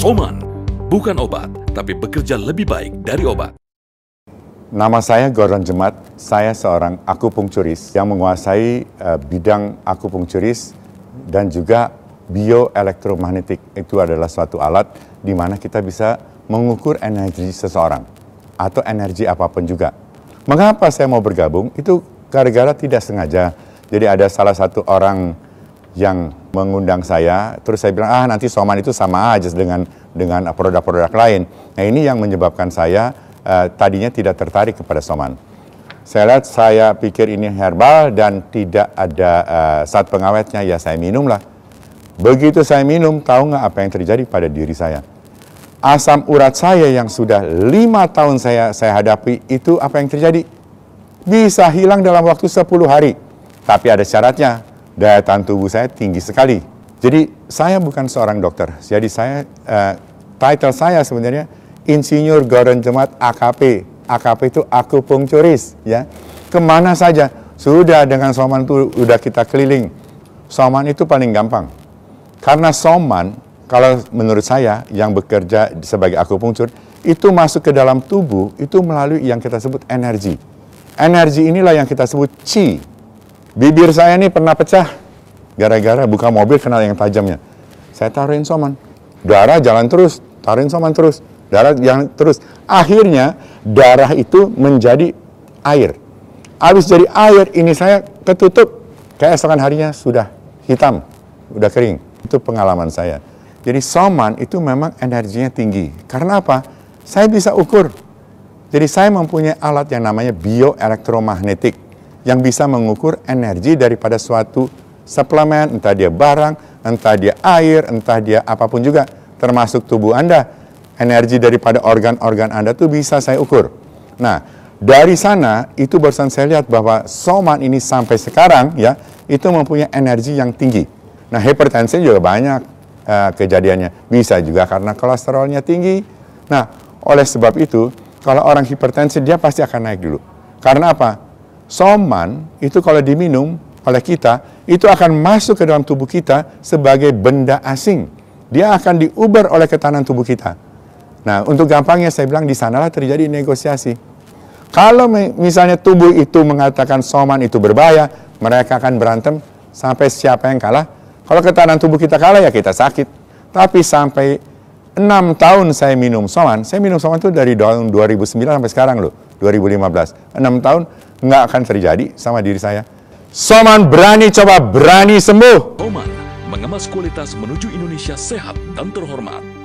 Soman, bukan obat, tapi bekerja lebih baik dari obat. Nama saya Gordon Jemat, saya seorang akupunkturis yang menguasai uh, bidang akupunkturis dan juga bioelektromagnetik. Itu adalah suatu alat di mana kita bisa mengukur energi seseorang atau energi apa pun juga. Mengapa saya mau bergabung? Itu gara-gara tidak sengaja. Jadi ada salah satu orang yang mengundang saya, terus saya bilang, ah nanti Soman itu sama aja dengan dengan produk-produk lain. Nah ini yang menyebabkan saya uh, tadinya tidak tertarik kepada Soman. Saya lihat, saya pikir ini herbal dan tidak ada uh, saat pengawetnya, ya saya minum lah. Begitu saya minum, tahu nggak apa yang terjadi pada diri saya? Asam urat saya yang sudah lima tahun saya saya hadapi itu apa yang terjadi? Bisa hilang dalam waktu 10 hari. Tapi ada syaratnya, daya tahan tubuh saya tinggi sekali. Jadi saya bukan seorang dokter. Jadi saya uh, title saya sebenarnya Insinyur Gordon Jemat AKP. AKP itu akupunkturis ya. Ke mana saja sudah dengan soman itu udah kita keliling. Soman itu paling gampang. Karena soman kalau menurut saya yang bekerja sebagai akupunktur itu masuk ke dalam tubuh itu melalui yang kita sebut energi. Energi inilah yang kita sebut chi Bibir saya ini pernah pecah gara-gara buka mobil kenal yang tajamnya. Saya taruhin soman. Darah jalan terus, taruhin soman terus. Darah yang terus. Akhirnya darah itu menjadi air. Habis jadi air, ini saya ketutup. Keesokan harinya sudah hitam, sudah kering. Itu pengalaman saya. Jadi soman itu memang energinya tinggi. Karena apa? Saya bisa ukur. Jadi saya mempunyai alat yang namanya bioelektromagnetik yang bisa mengukur energi daripada suatu suplemen, entah dia barang, entah dia air, entah dia apa pun juga, termasuk tubuh Anda. Energi daripada organ-organ Anda itu bisa saya ukur. Nah, dari sana itu barusan saya lihat bahwa soman ini sampai sekarang ya, itu mempunyai energi yang tinggi. Nah, hipertensi juga banyak uh, kejadiannya. Bisa juga karena kolesterolnya tinggi. Nah, oleh sebab itu, kalau orang hipertensi dia pasti akan naik dulu. Karena apa? Soman itu kalau diminum oleh kita, itu akan masuk ke dalam tubuh kita sebagai benda asing. Dia akan diuber oleh ketahanan tubuh kita. Nah, untuk gampangnya saya bilang di sanalah terjadi negosiasi. Kalau misalnya tubuh itu mengatakan soman itu berbahaya, mereka akan berantem sampai siapa yang kalah. Kalau ketahanan tubuh kita kalah ya kita sakit. Tapi sampai enam tahun saya minum soman, saya minum soman itu dari tahun 2009 sampai sekarang loh, 2015. Enam tahun nggak akan terjadi sama diri saya. Soman berani coba berani sembuh. Soman mengemas kualitas menuju Indonesia sehat dan terhormat.